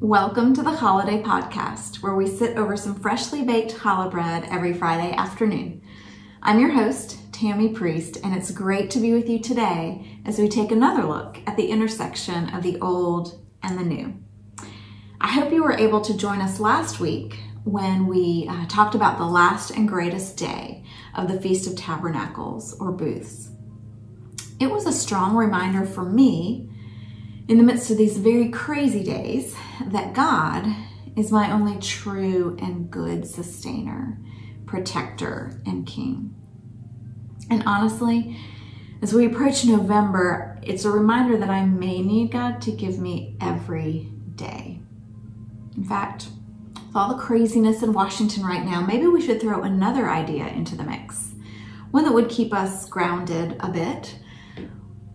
Welcome to the Challah Day Podcast, where we sit over some freshly baked challah bread every Friday afternoon. I'm your host, Tammy Priest, and it's great to be with you today as we take another look at the intersection of the old and the new. I hope you were able to join us last week when we uh, talked about the last and greatest day of the Feast of Tabernacles or Booths. It was a strong reminder for me in the midst of these very crazy days that God is my only true and good sustainer, protector, and king. And honestly, as we approach November, it's a reminder that I may need God to give me every day. In fact, with all the craziness in Washington right now, maybe we should throw another idea into the mix. One that would keep us grounded a bit.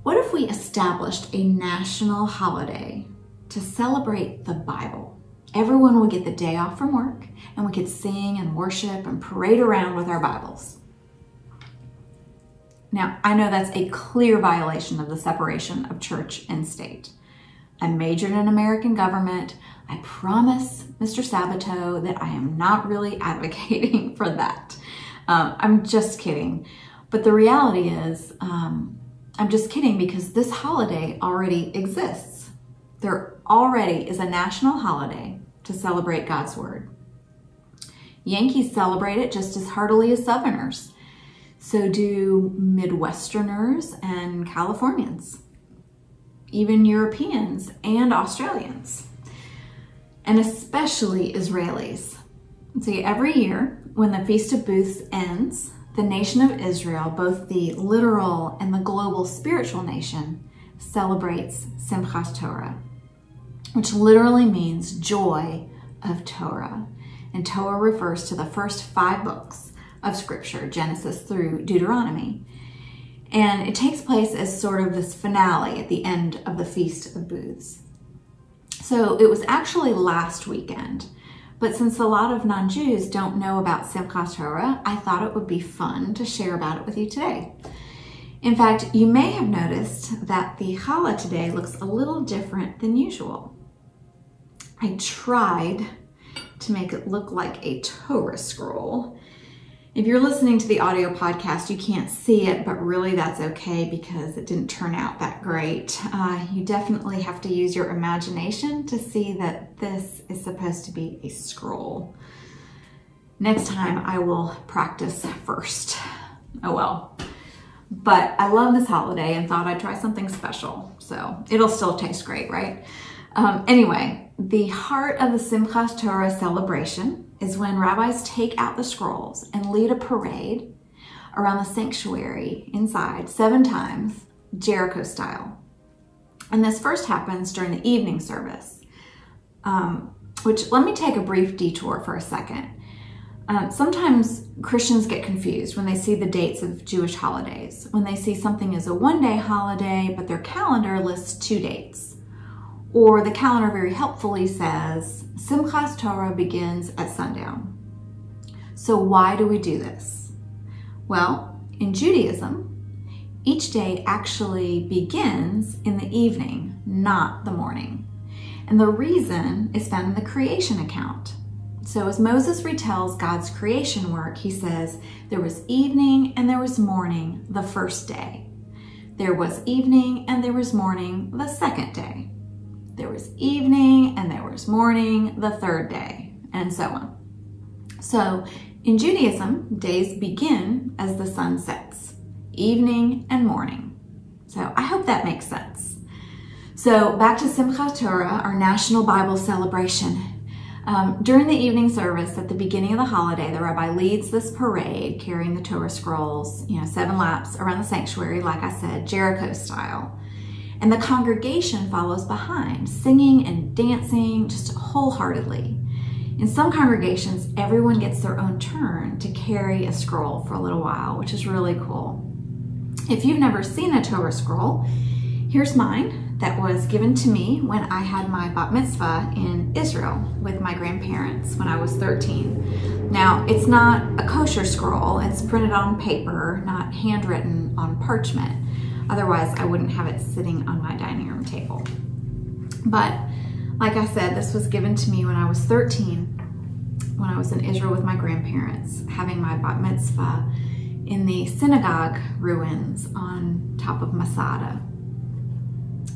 What if we established a national holiday to celebrate the Bible? Everyone would get the day off from work and we could sing and worship and parade around with our Bibles. Now, I know that's a clear violation of the separation of church and state. I majored in American government. I promise Mr. Sabato that I am not really advocating for that. Um, I'm just kidding. But the reality is, um, I'm just kidding because this holiday already exists. There already is a national holiday to celebrate God's Word. Yankees celebrate it just as heartily as Southerners. So do Midwesterners and Californians, even Europeans and Australians and especially Israelis. See, every year when the Feast of Booths ends, the nation of Israel, both the literal and the global spiritual nation, celebrates Simchat Torah, which literally means joy of Torah. And Torah refers to the first five books of Scripture, Genesis through Deuteronomy. And it takes place as sort of this finale at the end of the Feast of Booths. So it was actually last weekend. But since a lot of non Jews don't know about Simchat Torah, I thought it would be fun to share about it with you today. In fact, you may have noticed that the challah today looks a little different than usual. I tried to make it look like a Torah scroll if you're listening to the audio podcast, you can't see it, but really that's okay because it didn't turn out that great. Uh, you definitely have to use your imagination to see that this is supposed to be a scroll. Next time I will practice first. Oh well. But I love this holiday and thought I'd try something special. So it'll still taste great, right? Um, anyway, the heart of the Simchat Torah celebration is when rabbis take out the scrolls and lead a parade around the sanctuary inside seven times, Jericho style. And this first happens during the evening service, um, which let me take a brief detour for a second. Um, sometimes Christians get confused when they see the dates of Jewish holidays, when they see something as a one day holiday, but their calendar lists two dates. Or the calendar very helpfully says Simchas Torah begins at sundown. So, why do we do this? Well, in Judaism, each day actually begins in the evening, not the morning. And the reason is found in the creation account. So, as Moses retells God's creation work, he says, There was evening and there was morning the first day. There was evening and there was morning the second day. There was evening and there was morning the third day, and so on. So in Judaism, days begin as the sun sets, evening and morning. So I hope that makes sense. So back to Simchat Torah, our national Bible celebration. Um, during the evening service at the beginning of the holiday, the rabbi leads this parade carrying the Torah scrolls, you know, seven laps around the sanctuary, like I said, Jericho style and the congregation follows behind, singing and dancing just wholeheartedly. In some congregations, everyone gets their own turn to carry a scroll for a little while, which is really cool. If you've never seen a Torah scroll, here's mine that was given to me when I had my bat mitzvah in Israel with my grandparents when I was 13. Now, it's not a kosher scroll, it's printed on paper, not handwritten on parchment. Otherwise, I wouldn't have it sitting on my dining room table. But Like I said, this was given to me when I was 13, when I was in Israel with my grandparents, having my bat mitzvah in the synagogue ruins on top of Masada.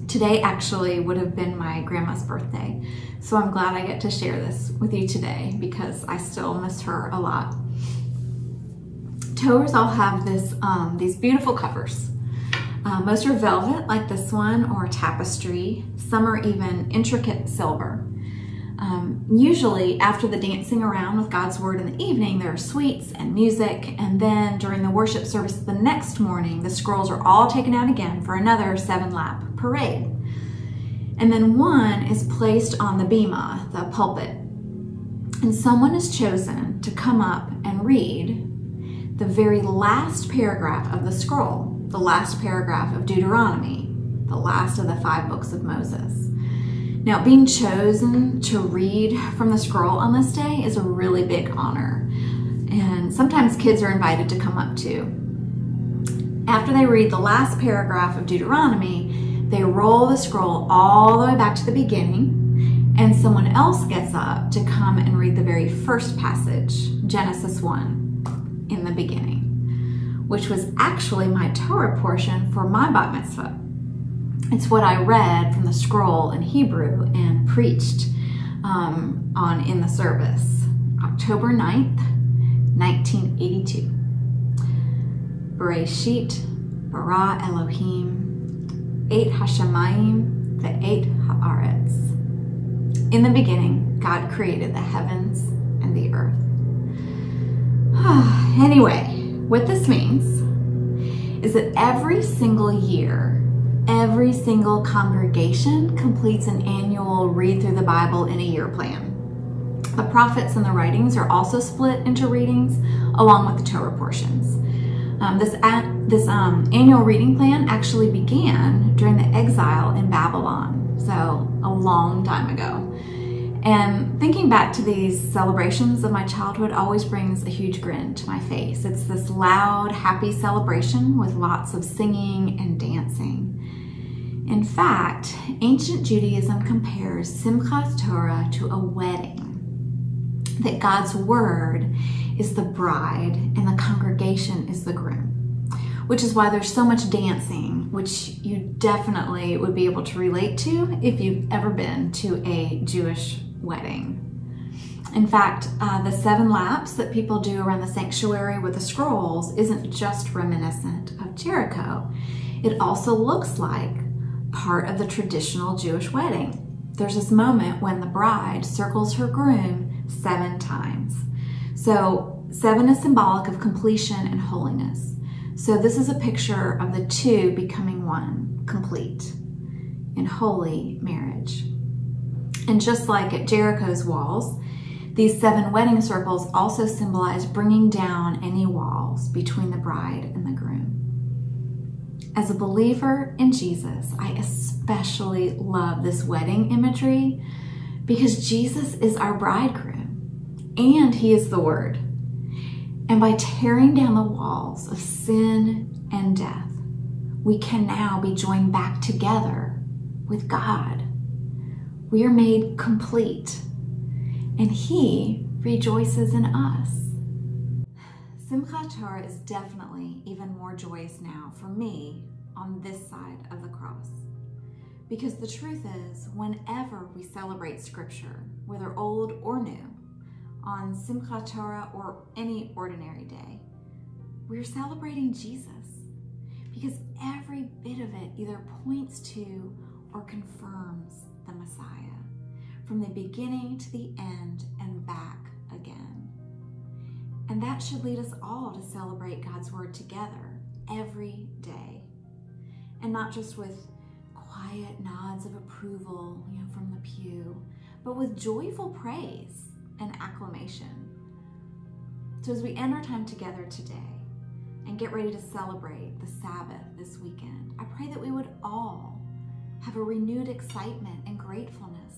Today actually would have been my grandma's birthday, so I'm glad I get to share this with you today because I still miss her a lot. Torahs all have this um, these beautiful covers. Uh, most are velvet like this one or tapestry. Some are even intricate silver. Um, usually after the dancing around with God's word in the evening, there are sweets and music. And then during the worship service the next morning, the scrolls are all taken out again for another seven lap parade. And then one is placed on the bema, the pulpit. And someone is chosen to come up and read the very last paragraph of the scroll, the last paragraph of Deuteronomy, the last of the five books of Moses. Now, being chosen to read from the scroll on this day is a really big honor. And sometimes kids are invited to come up too. After they read the last paragraph of Deuteronomy, they roll the scroll all the way back to the beginning, and someone else gets up to come and read the very first passage, Genesis 1, in the beginning, which was actually my Torah portion for my bat mitzvah. It's what I read from the scroll in Hebrew and preached um, on in the service, October 9th, 1982. Bereshit, bara Elohim, et Hashemayim, the eight Haaretz. In the beginning, God created the heavens and the earth. anyway, what this means is that every single year every single congregation completes an annual read through the Bible in a year plan. The prophets and the writings are also split into readings along with the Torah portions. Um, this this um, annual reading plan actually began during the exile in Babylon, so a long time ago. And thinking back to these celebrations of my childhood always brings a huge grin to my face. It's this loud, happy celebration with lots of singing and dancing. In fact, ancient Judaism compares Simchat Torah to a wedding. That God's word is the bride and the congregation is the groom. Which is why there's so much dancing, which you definitely would be able to relate to if you've ever been to a Jewish wedding. In fact, uh, the seven laps that people do around the sanctuary with the scrolls isn't just reminiscent of Jericho. It also looks like part of the traditional Jewish wedding. There's this moment when the bride circles her groom seven times. So, seven is symbolic of completion and holiness. So, this is a picture of the two becoming one, complete, in holy marriage. And just like at Jericho's walls, these seven wedding circles also symbolize bringing down any walls between the bride and the groom. As a believer in Jesus, I especially love this wedding imagery because Jesus is our bridegroom and he is the Word. And by tearing down the walls of sin and death, we can now be joined back together with God. We are made complete, and He rejoices in us. Simchat Torah is definitely even more joyous now for me on this side of the cross. Because the truth is, whenever we celebrate Scripture, whether old or new, on Simchat Torah or any ordinary day, we're celebrating Jesus. Because every bit of it either points to or confirms the Messiah from the beginning to the end and back again. And that should lead us all to celebrate God's Word together every day. And not just with quiet nods of approval, you know, from the pew, but with joyful praise and acclamation. So as we end our time together today and get ready to celebrate the Sabbath this weekend, I pray that we would all have a renewed excitement and gratefulness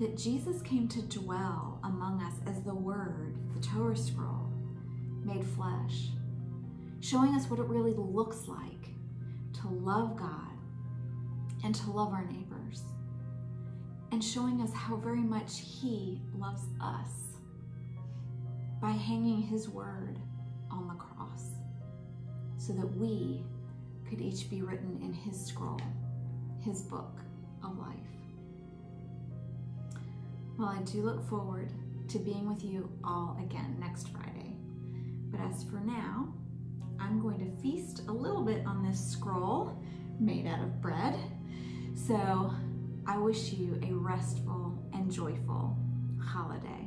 that Jesus came to dwell among us as the Word, the Torah scroll, made flesh, showing us what it really looks like to love God and to love our neighbors. and showing us how very much He loves us by hanging His word on the cross so that we could each be written in His scroll, His book of life. Well, I do look forward to being with you all again next Friday. But as for now, I'm going to feast a little bit on this scroll made out of bread. So I wish you a restful and joyful holiday.